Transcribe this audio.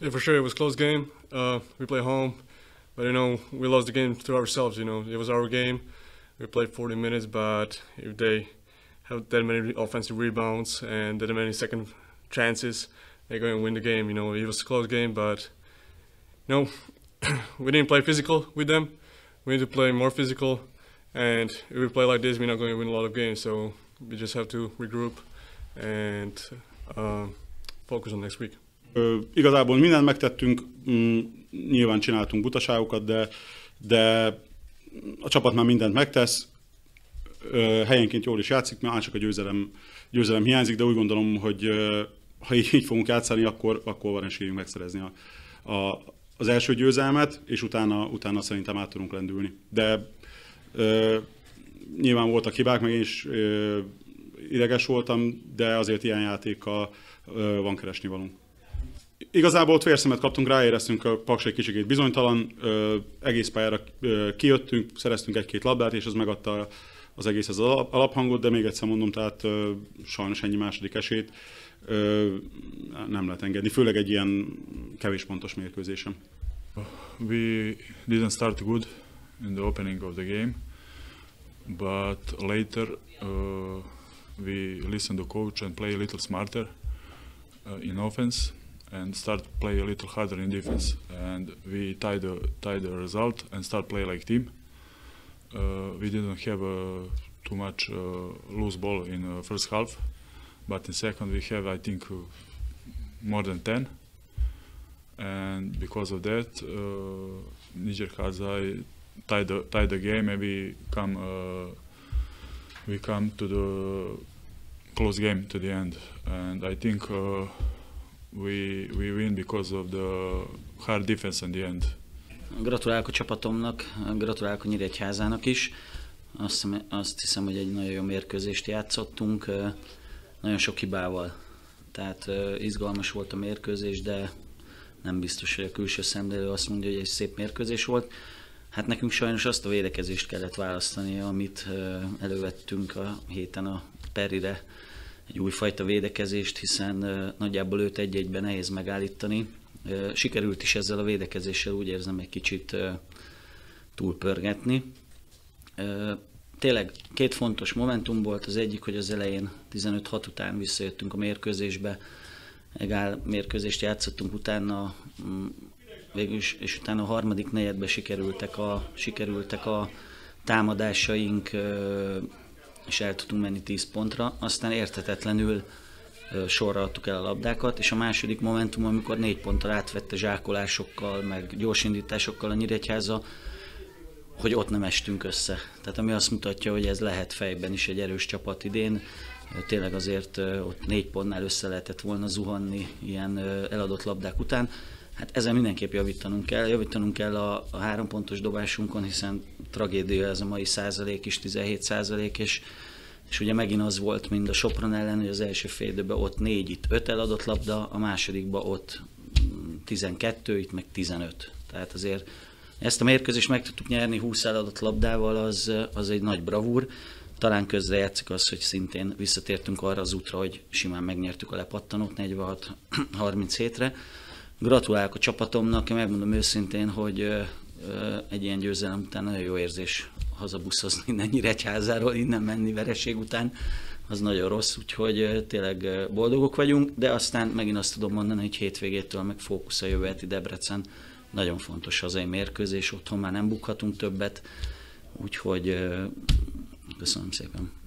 Yeah, for sure, it was a close game. Uh, we play home, but you know we lost the game to ourselves. You know it was our game. We played 40 minutes, but if they have that many offensive rebounds and that many second chances, they're going to win the game. You know it was a close game, but you know we didn't play physical with them. We need to play more physical, and if we play like this, we're not going to win a lot of games. So we just have to regroup and uh, focus on next week. Ö, igazából mindent megtettünk, mm, nyilván csináltunk butaságokat, de, de a csapat már mindent megtesz, ö, helyenként jól is játszik, már csak a győzelem, győzelem hiányzik, de úgy gondolom, hogy ö, ha így, így fogunk játszani, akkor, akkor van esélyünk megszerezni a, a, az első győzelmet, és utána, utána szerintem át tudunk lendülni. De ö, nyilván voltak hibák, meg én is ö, ideges voltam, de azért ilyen játékkal ö, van keresni valunk. Igazából ott vérszemet kaptunk, ráéreztünk, a Paks egy kicsikét bizonytalan, egész pályára kijöttünk, szereztünk egy-két labdát, és ez megadta az egész az alap- alaphangot, de még egyszer mondom, tehát sajnos ennyi második esélyt nem lehet engedni, főleg egy ilyen kevés pontos mérkőzésem. We didn't start good in the opening of the game, but later uh, we listened to coach and play a little smarter uh, in offense and start play a little harder in defense. And we tied the tied the result and start play like team. Uh, we didn't have uh, too much uh, loose ball in uh, first half, but in second we have I think uh, more than ten and because of that, uh, Niger Kazai tied the, tied the game Maybe come we come to the close game to the end, and I think we we win because of the hard defense in the end. Gratulálok a csapatomnak, gratulálok a Nyíregyházának is. Azt, azt hiszem, hogy egy nagyon jó mérkőzést játszottunk, nagyon sok hibával. Tehát izgalmas volt a mérkőzés, de nem biztos, hogy a külső szemlélő azt mondja, hogy egy szép mérkőzés volt. Hát nekünk sajnos azt a védekezést kellett választani, amit elővettünk a héten a Perire, egy újfajta védekezést, hiszen nagyjából őt egy-egyben nehéz megállítani. Sikerült is ezzel a védekezéssel úgy érzem egy kicsit túlpörgetni. Tényleg két fontos momentum volt, az egyik, hogy az elején 15-6 után visszajöttünk a mérkőzésbe, egál mérkőzést játszottunk utána, mm, végül és utána a harmadik negyedbe sikerültek a, sikerültek a támadásaink, és el tudtunk menni 10 pontra, aztán értetetlenül sorra adtuk el a labdákat, és a második momentum, amikor négy ponttal átvette zsákolásokkal, meg gyorsindításokkal a Nyíregyháza, hogy ott nem estünk össze. Tehát ami azt mutatja, hogy ez lehet fejben is egy erős csapat idén. Tényleg azért ott négy pontnál össze lehetett volna zuhanni ilyen eladott labdák után. Hát ezen mindenképp javítanunk kell. Javítanunk kell a, a három pontos dobásunkon, hiszen tragédia ez a mai százalék is, 17 százalék, és, és ugye megint az volt, mint a Sopron ellen, hogy az első fél ott négy, itt öt eladott labda, a másodikban ott mm, 12, itt meg 15. Tehát azért ezt a mérkőzést meg tudtuk nyerni 20 eladott labdával, az, az egy nagy bravúr. Talán közre játszik az, hogy szintén visszatértünk arra az útra, hogy simán megnyertük a lepattanót 46-37-re. Gratulálok a csapatomnak, én megmondom őszintén, hogy egy ilyen győzelem után nagyon jó érzés hazabuszozni innen Nyíregyházáról, innen menni vereség után, az nagyon rossz, úgyhogy tényleg boldogok vagyunk, de aztán megint azt tudom mondani, hogy hétvégétől meg fókusz a jövő heti Debrecen, nagyon fontos hazai mérkőzés, otthon már nem bukhatunk többet, úgyhogy köszönöm szépen.